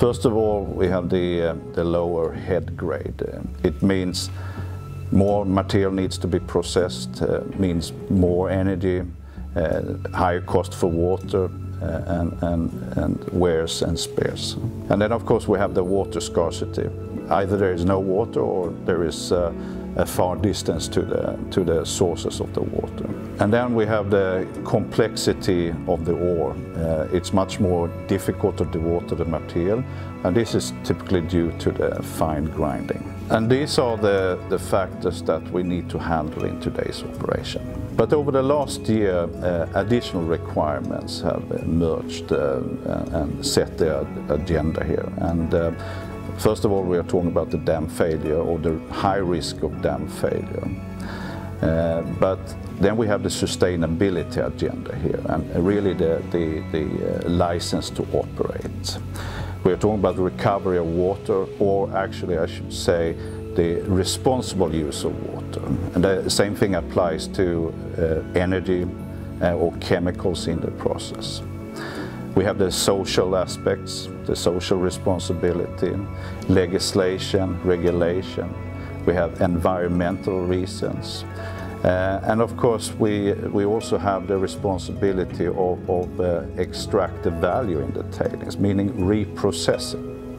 First of all, we have the, uh, the lower head grade. Uh, it means more material needs to be processed, uh, means more energy, uh, higher cost for water, uh, and, and, and wears and spares. And then of course we have the water scarcity. Either there is no water or there is uh, a far distance to the, to the sources of the water. And then we have the complexity of the ore. Uh, it's much more difficult to dewater the material and this is typically due to the fine grinding. And these are the, the factors that we need to handle in today's operation. But over the last year, uh, additional requirements have emerged uh, and set the agenda here. And uh, First of all, we are talking about the dam failure or the high risk of dam failure. Uh, but then we have the sustainability agenda here and really the, the, the uh, license to operate. We are talking about the recovery of water or actually I should say the responsible use of water. And the same thing applies to uh, energy uh, or chemicals in the process. We have the social aspects, the social responsibility, legislation, regulation. We have environmental reasons. Uh, and of course, we, we also have the responsibility of, of uh, extract the value in the tailings, meaning reprocessing,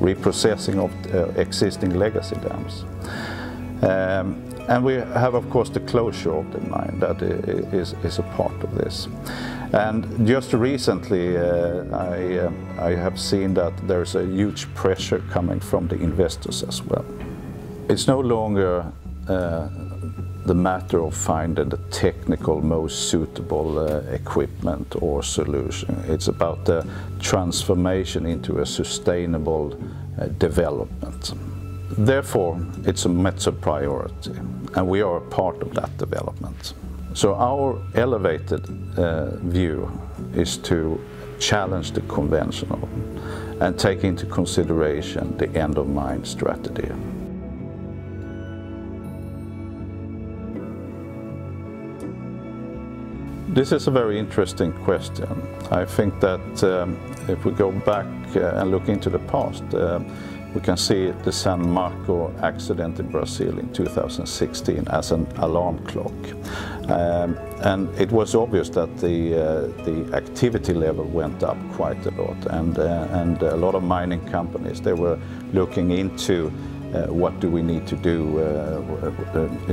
reprocessing of uh, existing legacy dams. Um, and we have, of course, the closure of the mine that is, is a part of this. And just recently, uh, I, uh, I have seen that there's a huge pressure coming from the investors as well. It's no longer uh, the matter of finding the technical most suitable uh, equipment or solution. It's about the transformation into a sustainable uh, development. Therefore, it's a Metso priority, and we are a part of that development. So our elevated uh, view is to challenge the conventional and take into consideration the end of mine strategy. This is a very interesting question. I think that um, if we go back uh, and look into the past, uh, we can see the Samarco accident in Brazil in 2016 as an alarm clock. Um, and it was obvious that the, uh, the activity level went up quite a lot and, uh, and a lot of mining companies, they were looking into uh, what do we need to do uh,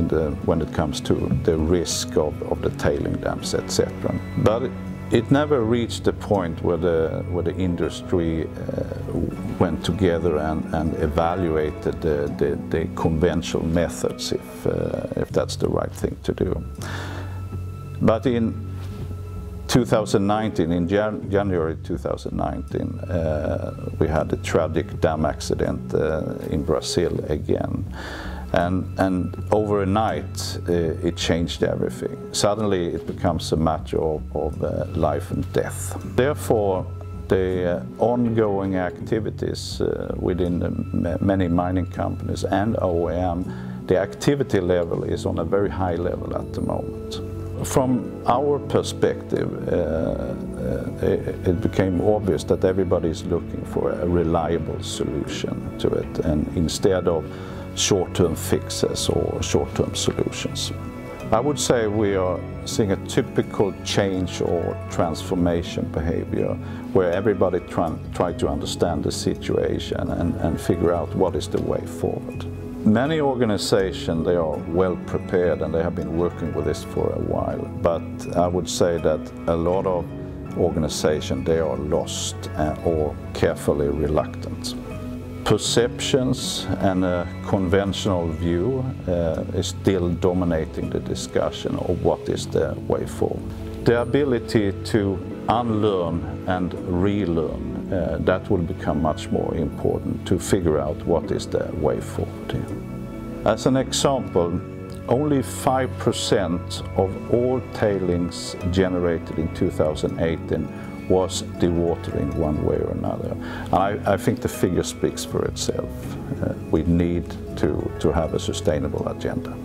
the, when it comes to the risk of, of the tailing dams, etc. But it never reached the point where the, where the industry uh, went together and, and evaluated the, the, the, conventional methods, if, uh, if that's the right thing to do. But in 2019, in Jan January 2019, uh, we had a tragic dam accident uh, in Brazil again. And, and overnight, uh, it changed everything. Suddenly, it becomes a matter of, of uh, life and death. Therefore, the uh, ongoing activities uh, within many mining companies and OEM, the activity level is on a very high level at the moment. From our perspective, uh, uh, it became obvious that everybody is looking for a reliable solution to it, and instead of short-term fixes or short-term solutions. I would say we are seeing a typical change or transformation behavior where everybody try, try to understand the situation and, and figure out what is the way forward. Many organizations, they are well prepared and they have been working with this for a while, but I would say that a lot of organizations, they are lost uh, or carefully reluctant perceptions and a conventional view uh, is still dominating the discussion of what is the way forward. The ability to unlearn and relearn, uh, that will become much more important to figure out what is the way forward. As an example, only 5% of all tailings generated in 2018 was dewatering one way or another. I, I think the figure speaks for itself. Uh, we need to, to have a sustainable agenda.